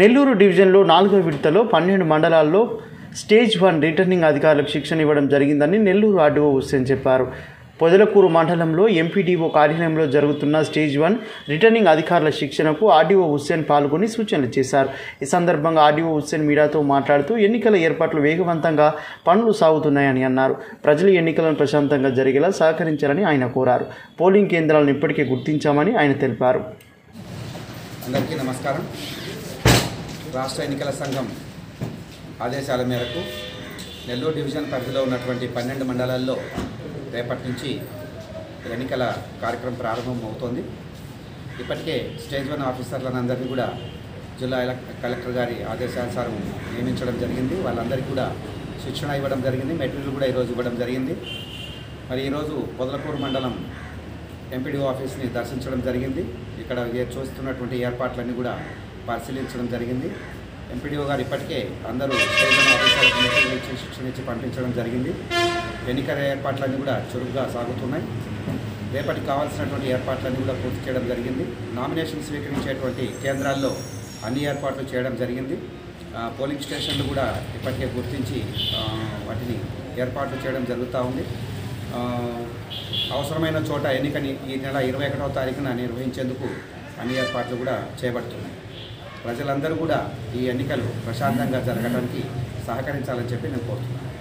నెల్లూరు డివిజన్లో నాలుగో విడతలో పన్నెండు మండలాల్లో స్టేజ్ వన్ రిటర్నింగ్ అధికారులకు శిక్షణ ఇవ్వడం జరిగిందని నెల్లూరు ఆర్డీఓ హుస్సేన్ చెప్పారు. పొదలకూరు మండలంలో ఎంపీడీఓ కార్యాలయంలో జరుగుతున్న స్టేజ్ వన్ రిటర్నింగ్ అధికారుల శిక్షణకు ఆర్డీఓ హుస్సేన్ పాల్గొని సూచనలు చేశారు. ఈ సందర్భంగా ఆర్డీఓ హుస్సేన్ మీడియాతో మాట్లాడుతూ ఎన్నికల ఏర్పాట్లు వేగవంతంగా పనులు సాగుతున్నాయని అన్నారు. ప్రజలు ఎన్నికలను ప్రశాంతంగా జరిగేలా సహకరించాలని ఆయన కోరారు. పోలింగ్ కేంద్రాలను ఇప్పటికే గుర్తించామని ఆయన తెలిపారు. అందరికీ నమస్కారం. రాష్ట్ర ఎన్నికల సంఘం ఆదేశాల మేరకు నెల్లూరు డివిజన్ పరిధిలో ఉన్నటువంటి పన్నెండు మండలాల్లో రేపటి నుంచి ఎన్నికల కార్యక్రమం ప్రారంభం అవుతోంది ఇప్పటికే స్టేజ్ వన్ ఆఫీసర్లందరినీ కూడా జిల్లా కలెక్టర్ గారి ఆదేశానుసారం నియమించడం జరిగింది. వాళ్ళందరికీ కూడా శిక్షణ ఇవ్వడం జరిగింది. మెటీరియల్ కూడా ఈరోజు ఇవ్వడం జరిగింది. మరి ఈరోజు పొదలకూరు మండలం ఎంపీడీఓ ఆఫీస్ని దర్శించడం జరిగింది. ఇక్కడ ఏ- చూస్తున్నటువంటి ఏర్పాట్లన్నీ కూడా పరిశీలించడం జరిగింది. ఎంపీడీఓ గారు ఇప్పటికే అందరూ స్టేషన్ ఆఫీసర్లకు ఇచ్చి శిక్షణ ఇచ్చి పంపించడం జరిగింది. ఎన్నికల ఏర్పాట్లన్నీ కూడా చురుగ్గా సాగుతున్నాయి. రేపటికి కావాల్సినటువంటి ఏర్పాట్లన్నీ కూడా పూర్తి చేయడం జరిగింది. నామినేషన్ స్వీకరించేటువంటి కేంద్రాల్లో అన్ని ఏర్పాట్లు చేయడం జరిగింది. పోలింగ్ స్టేషన్లు కూడా ఇప్పటికే గుర్తించి వాటిని ఏర్పాట్లు చేయడం జరుగుతూ ఉంది. అవసరమైన చోట ఎన్నికని ఈ నెల ఇరవై ఒకటవ తారీఖున నిర్వహించేందుకు అన్ని ఏర్పాట్లు కూడా చేపడుతున్నాయి. ప్రజలందరూ కూడా ఈ ఎన్నికలు ప్రశాంతంగా జరగడానికి సహకరించాలని చెప్పి నేను కోరుతున్నాను.